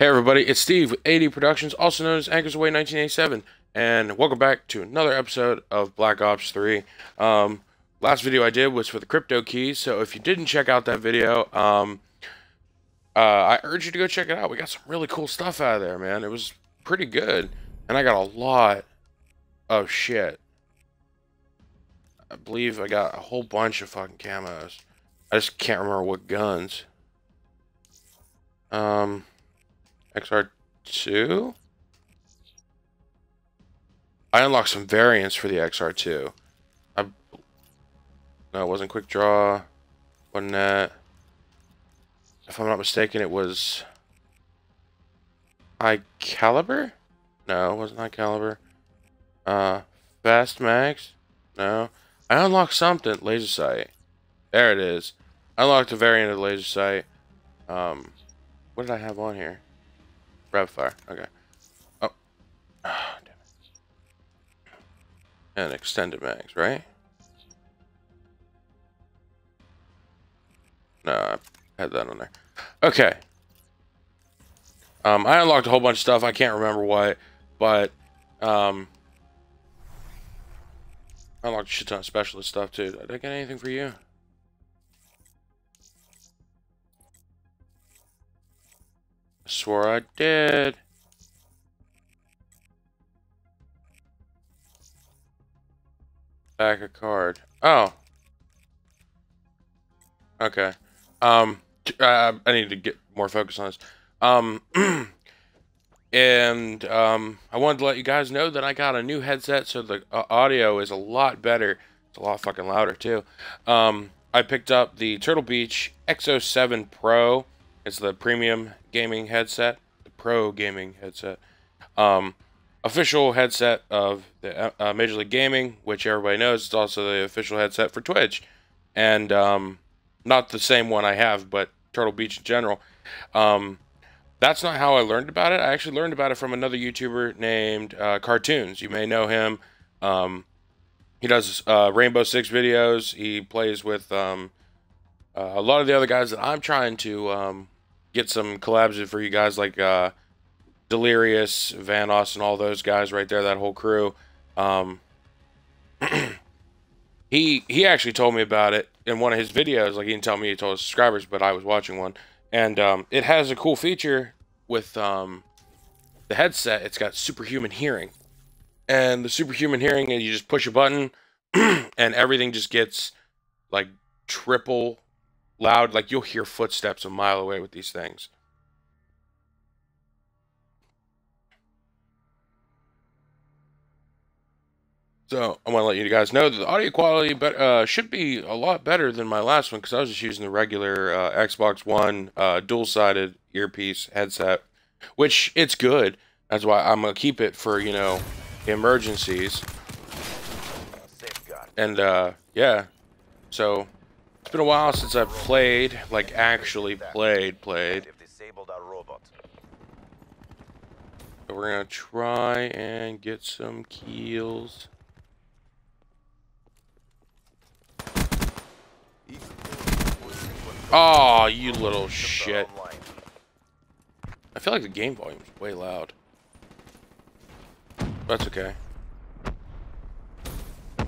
Hey everybody, it's Steve with AD Productions, also known as Anchors Away 1987, and welcome back to another episode of Black Ops 3. Um, last video I did was for the crypto keys, so if you didn't check out that video, um, uh, I urge you to go check it out. We got some really cool stuff out of there, man. It was pretty good, and I got a lot of shit. I believe I got a whole bunch of fucking camos. I just can't remember what guns. Um... XR2? I unlocked some variants for the XR2. I, no, it wasn't Quick Draw. Wasn't that? If I'm not mistaken, it was... High Caliber? No, it wasn't High Caliber. Uh, Fast Mags? No. I unlocked something. Laser Sight. There it is. I unlocked a variant of the Laser Sight. Um, what did I have on here? Rapid fire. Okay. Oh. oh damn it. And extended mags, right? No, I had that on there. Okay. Um, I unlocked a whole bunch of stuff. I can't remember what, but um, I unlocked a shit ton of specialist stuff too. Did I get anything for you? Swore I did. Back a card. Oh. Okay. Um, uh, I need to get more focus on this. Um, and um, I wanted to let you guys know that I got a new headset, so the uh, audio is a lot better. It's a lot fucking louder too. Um, I picked up the Turtle Beach XO 7 Pro. It's the premium gaming headset, the pro gaming headset. Um, official headset of the uh, uh, Major League Gaming, which everybody knows. It's also the official headset for Twitch, and um, not the same one I have, but Turtle Beach in general. Um, that's not how I learned about it. I actually learned about it from another YouTuber named uh, Cartoonz. You may know him. Um, he does uh, Rainbow Six videos. He plays with um, uh, a lot of the other guys that I'm trying to um, get some collabs for you guys like uh, Delirious, Vanoss, and all those guys right there, that whole crew. Um, he he actually told me about it in one of his videos. Like he didn't tell me he told his subscribers, but I was watching one, and um, it has a cool feature with um, the headset. It's got superhuman hearing, and the superhuman hearing, and you just push a button, and everything just gets like triple loud, like you'll hear footsteps a mile away with these things. So I want to let you guys know that the audio quality be- uh, should be a lot better than my last one because I was just using the regular uh, Xbox One uh, dual-sided earpiece headset, which it's good. That's why I'm gonna keep it for you know emergencies. And uh, yeah, so it's been a while since I've played, like actually played, played. We're gonna try and get some kills. Oh, you little shit. I feel like the game volume is way loud. That's okay.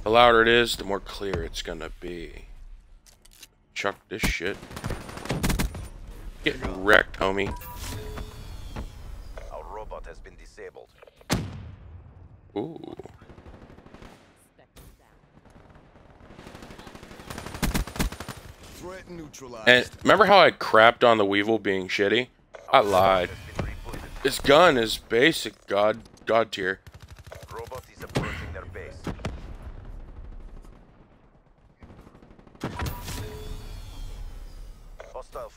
The louder it is, the more clear it's gonna be chuck this shit. Get wrecked, homie. Our robot has been disabled. Ooh. And remember how I crapped on the Weevil being shitty? I lied. This gun is basic god god tier.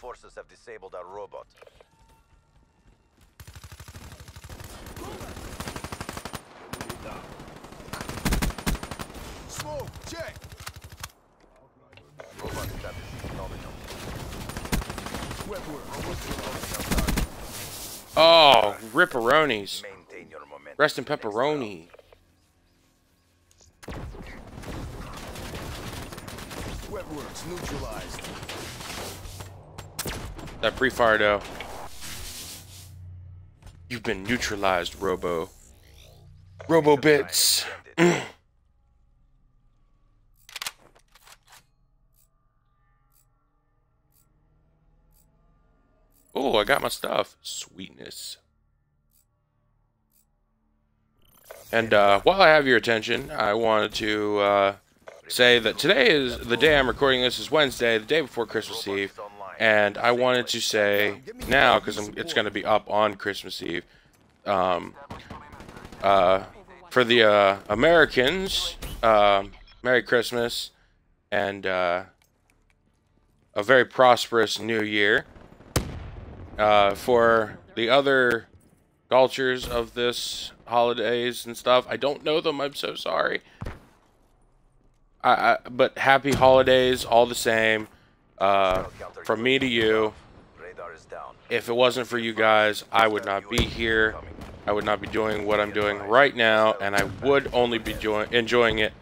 Forces have disabled our robot. Smoke, check. Robot status nominal. Oh, ripperonis. Rest in pepperoni. Wetworks neutralized. That pre-fire though. You've been neutralized, Robo. Robo bits. oh, I got my stuff. Sweetness. And uh, while I have your attention, I wanted to uh, say that today is the day I'm recording this is Wednesday, the day before Christmas Eve, and I wanted to say now because it's going to be up on Christmas Eve. Um, uh, for the uh, Americans, um Merry Christmas and uh, a very prosperous New Year. Uh, for the other cultures of this holidays and stuff, I don't know them. I'm so sorry. I, I but happy holidays all the same. Uh, from me to you. If it wasn't for you guys, I would not be here. I would not be doing what I'm doing right now, and I would only be enjoying it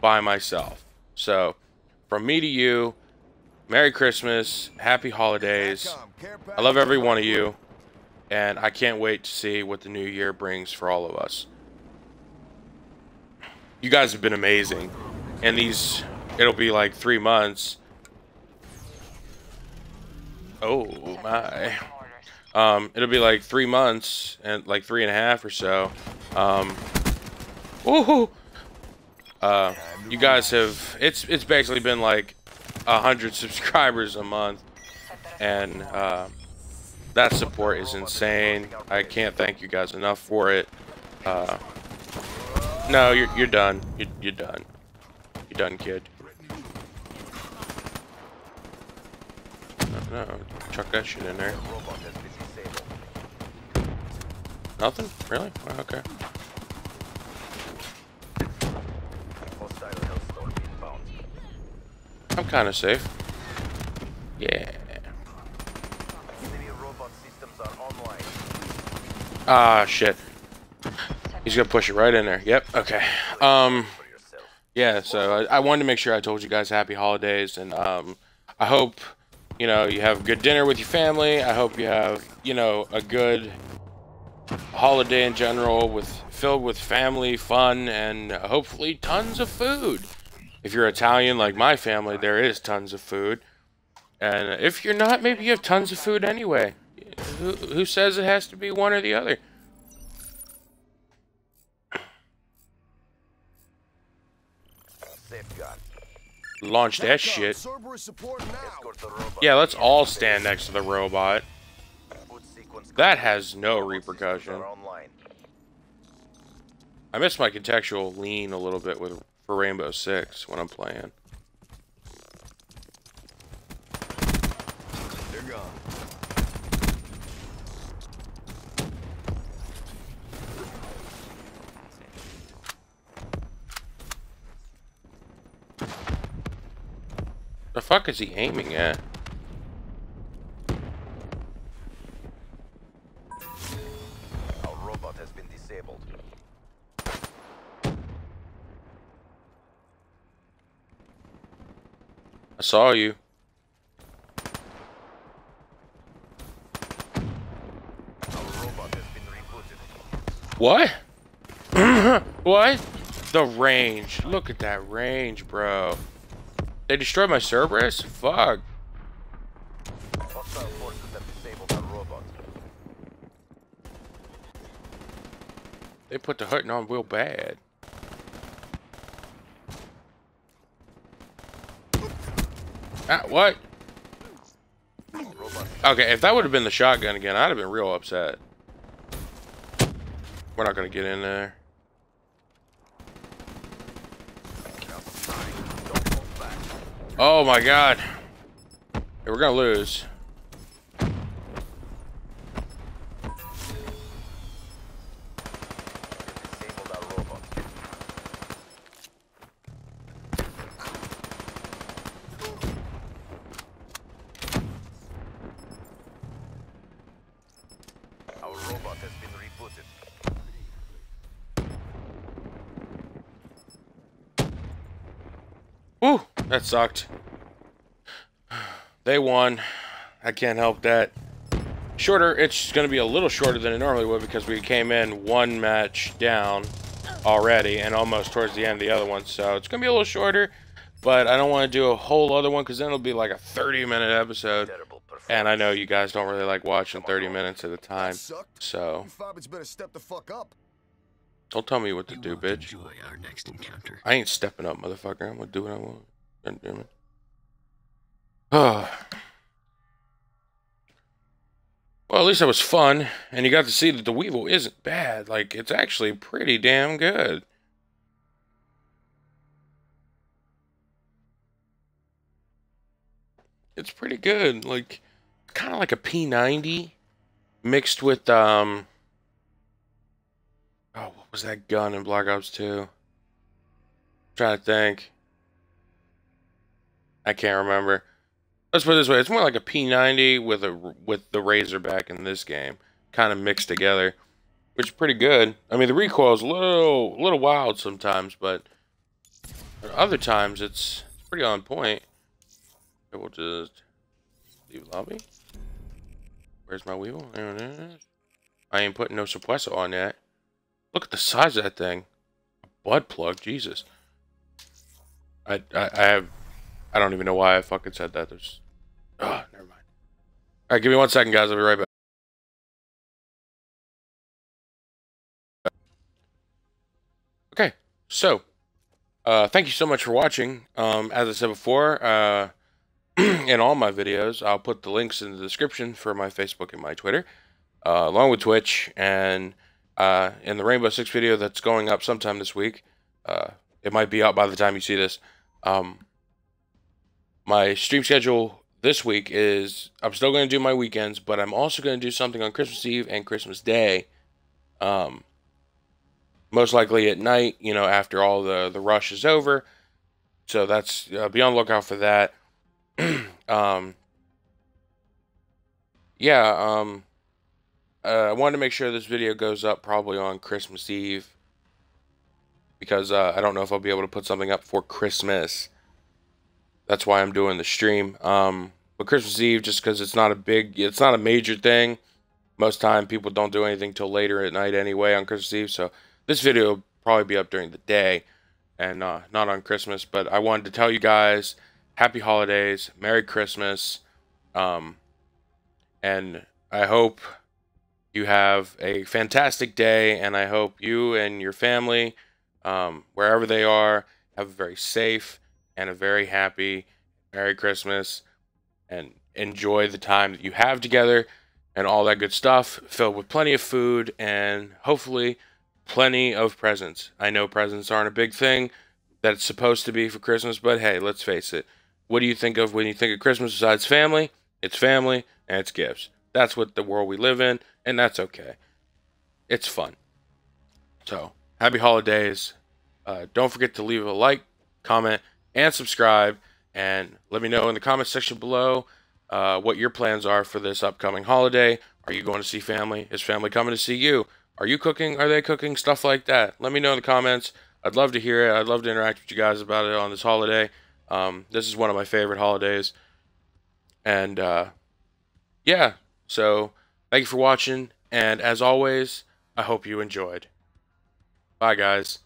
by myself. So, from me to you, Merry Christmas, Happy Holidays. I love every one of you, and I can't wait to see what the new year brings for all of us. You guys have been amazing, and these, it'll be like three months. Oh my. Um, it'll be like three months and like three and a half or so. Um, woohoo! Uh, you guys have it's it's basically been like a hundred subscribers a month, and uh, that support is insane. I can't thank you guys enough for it. Uh, no, you're you're done. You're, you're done. You're done, kid. No, no, chuck that shit in there. Nothing? Really? Oh, okay. I'm kind of safe. Yeah. Ah, shit. He's gonna push it right in there. Yep. Okay. Um. Yeah. So I, I wanted to make sure I told you guys happy holidays, and um, I hope you know you have a good dinner with your family. I hope you have you know a good holiday in general with filled with family fun and hopefully tons of food. If you're Italian like my family, there is tons of food. And if you're not, maybe you have tons of food anyway. Who, who says it has to be one or the other? Safeguard. Launch that shit. Cerberus support now. Escort the robot. Yeah, let's all stand next to the robot. That has no Robot repercussion. I miss my contextual lean a little bit with for Rainbow Six when I'm playing. Fuck is he aiming at? Our robot has been disabled. I saw you. Our robot has been rebooted. What? what? The range. Look at that range, bro. They destroyed my Cerberus? Fuck. They put the hurting on real bad. Ah, what? Okay, if that would have been the shotgun again, I'd have been real upset. We're not gonna get in there. don't hold back. Oh my god. We're gonna lose. That sucked. They won. I can't help that. shorter. It's going to be a little shorter than it normally would because we came in one match down already and almost towards the end of the other one. So it's going to be a little shorter, but I don't want to do a whole other one because then it'll be like a 30 minute episode. And I know you guys don't really like watching 30 minutes at a time. So You Fobbits better step the fuck up. don't tell me what to do, bitch. Enjoy our next encounter. I ain't stepping up, motherfucker. I'm going to do what I want. God damn it. Oh. Well, at least that was fun, and you got to see that the Weevil isn't bad. Like, it's actually pretty damn good. It's pretty good. Like, kind of like a P90 mixed with, um... Oh, what was that gun in Black Ops 2? trying to think. I can't remember. Let's put it this way: it's more like a P90 with a with the Razorback in this game, kind of mixed together, which is pretty good. I mean, the recoil is a little a little wild sometimes, but other times it's, it's pretty on point. So we'll just leave lobby. Where's my Weevil? There it is. I ain't putting no suppressor on that. Look at the size of that thing. A butt plug, Jesus. I, I, I have, I don't even know why I fucking said that. There's, oh, never mind. All right, give me one second, guys. I'll be right back. Okay, so, uh, thank you so much for watching. Um, as I said before, uh, in all my videos, I'll put the links in the description for my Facebook and my Twitter, uh, along with Twitch, and uh, in the Rainbow Six video that's going up sometime this week. Uh, it might be out by the time you see this. Um, my stream schedule this week is I'm still going to do my weekends, but I'm also going to do something on Christmas Eve and Christmas Day. Um, most likely at night, you know, after all the the rush is over. So that's uh, be on the lookout for that. um, yeah. Um, uh, I wanted to make sure this video goes up probably on Christmas Eve because uh, I don't know if I'll be able to put something up for Christmas. That's why I'm doing the stream. Um, but Christmas Eve, just because it's not a big, it's not a major thing. Most time people don't do anything till later at night anyway on Christmas Eve. So this video will probably be up during the day and uh, not on Christmas. But I wanted to tell you guys, happy holidays, Merry Christmas, um, and I hope you have a fantastic day. And I hope you and your family um, wherever they are, have a very safe and a very happy Merry Christmas and enjoy the time that you have together and all that good stuff, filled with plenty of food and hopefully plenty of presents. I know presents aren't a big thing that it's supposed to be for Christmas, but hey, let's face it. What do you think of when you think of Christmas besides family? It's family and it's gifts. That's what the world we live in, and that's okay. It's fun. So, happy holidays. Uh, don't forget to leave a like, comment, and subscribe. And let me know in the comment section below uh, what your plans are for this upcoming holiday. Are you going to see family? Is family coming to see you? Are you cooking? Are they cooking? Stuff like that. Let me know in the comments. I'd love to hear it. I'd love to interact with you guys about it on this holiday. Um, this is one of my favorite holidays. And uh, yeah, so thank you for watching. And as always, I hope you enjoyed. Bye, guys.